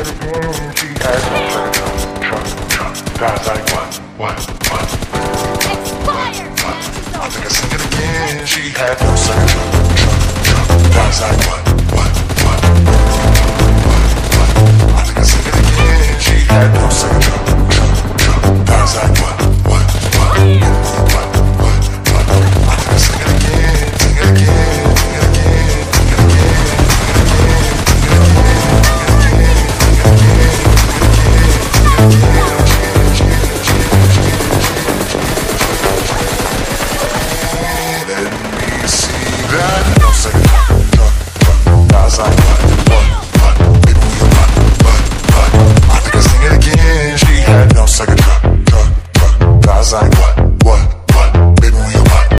It's fire! i'm gonna sing it again. She had no sense.